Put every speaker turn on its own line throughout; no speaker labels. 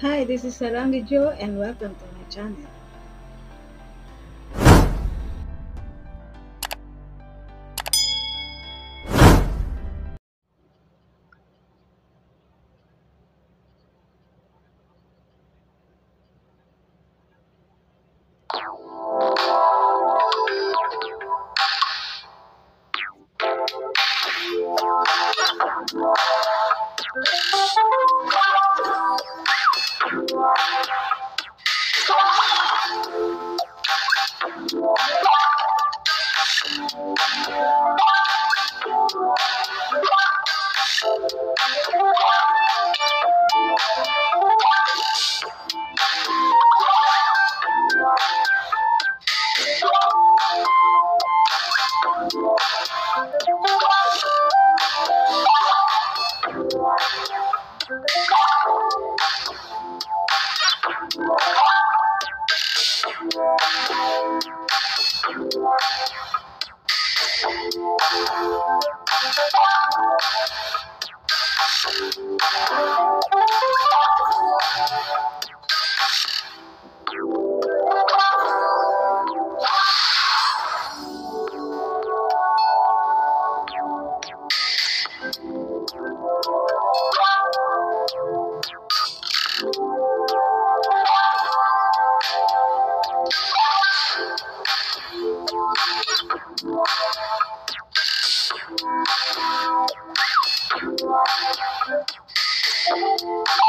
Hi, this is Sarangi Joe and welcome to my channel. Thank you.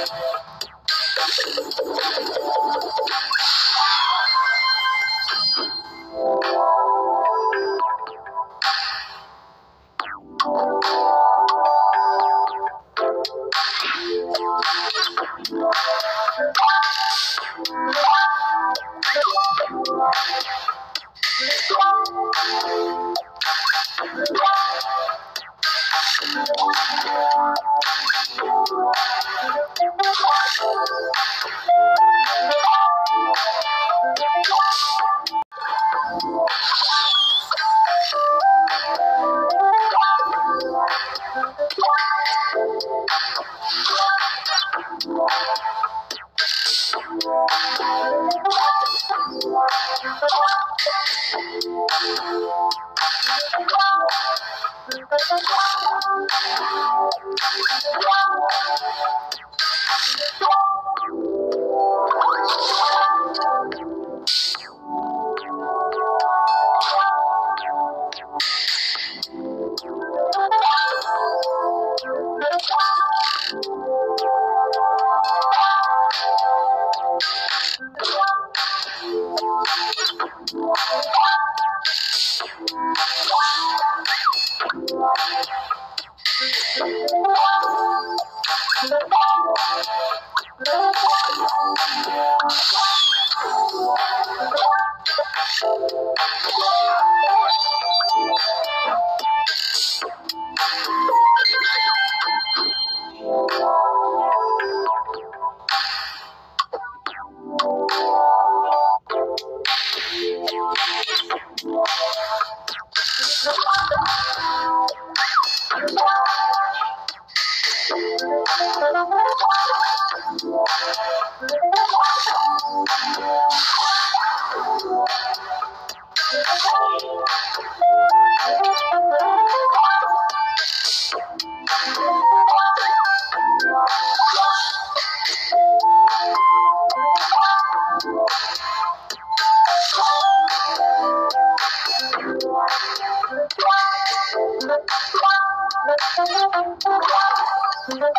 I'm sorry.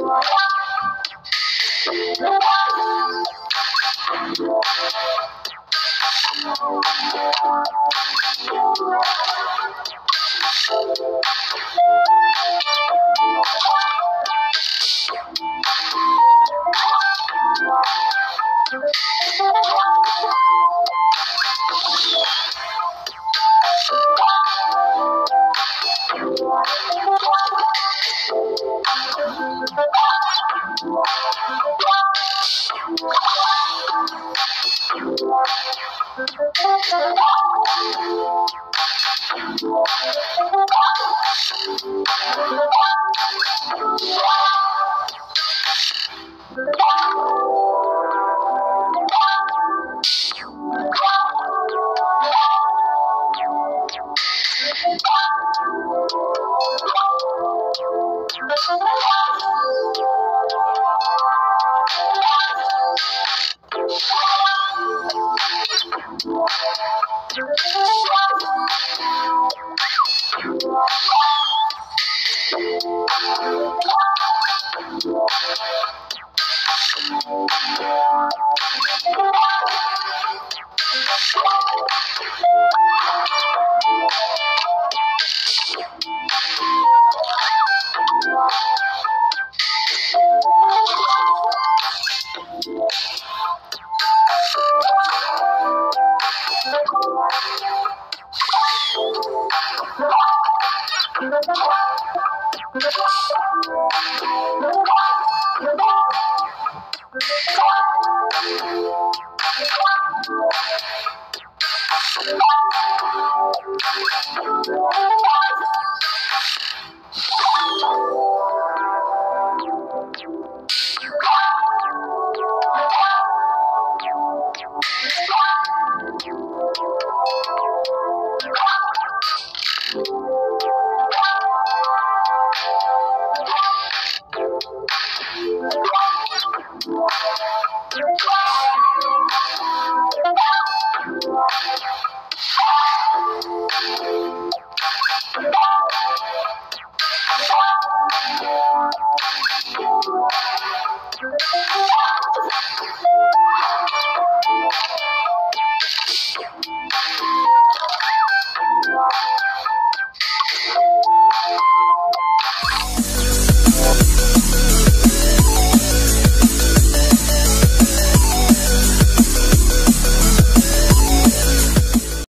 water. Bye.